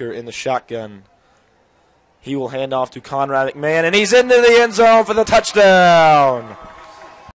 in the shotgun. He will hand off to Conrad McMahon, and he's into the end zone for the touchdown.